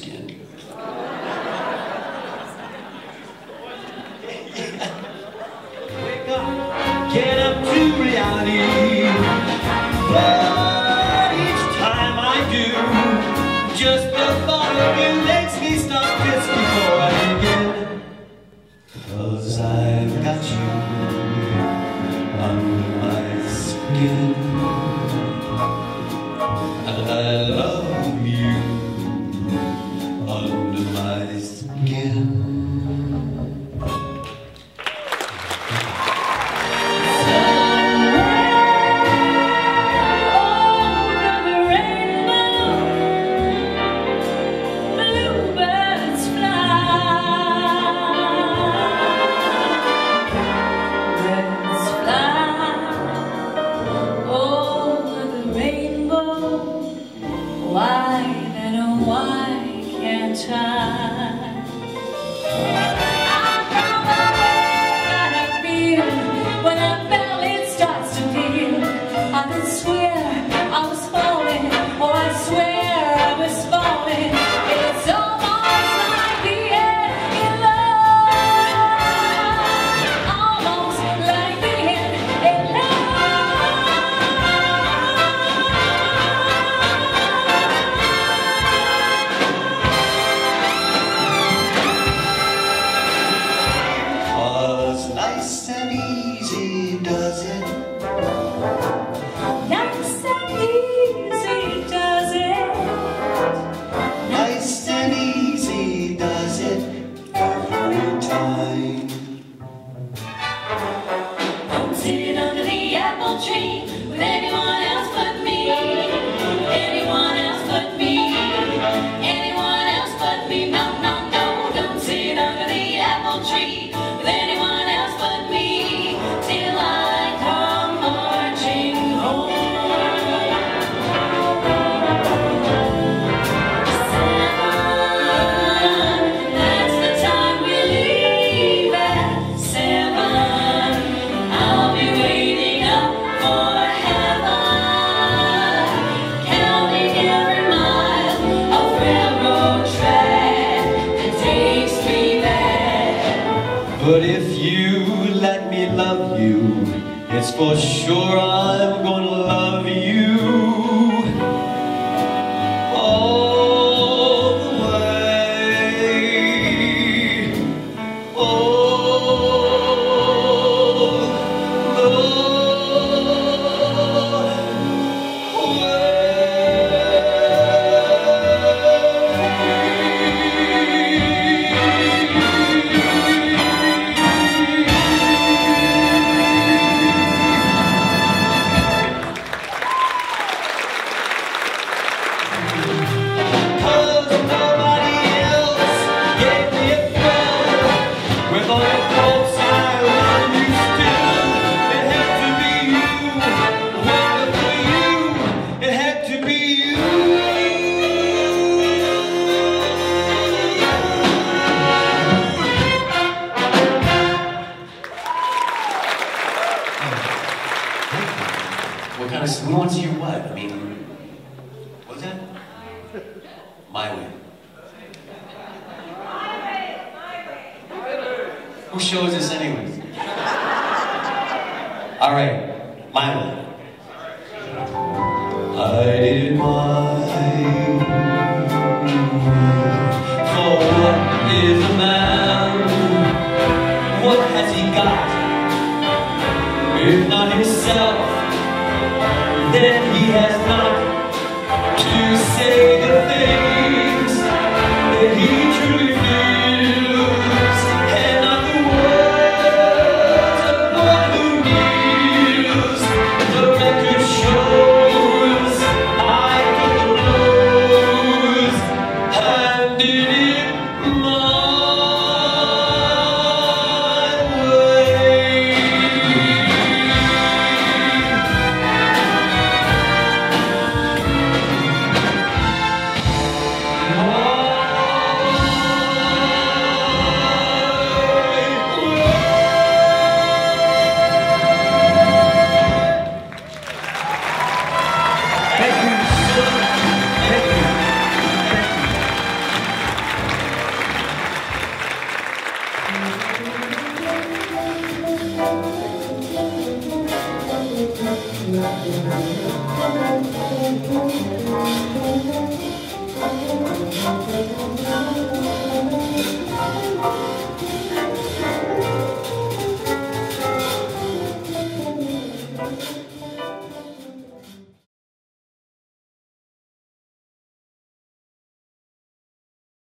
skin. Get up to reality. But each time I do, just the thought of you makes me stop just before I begin. Cause I've got you under my skin. But if you let me love you, it's for sure I'm gonna love you. What kind of, we want to what? I mean, what's that? My way. Who shows this anyways? All right, my way. I did my For what is a man? What has he got? If not himself.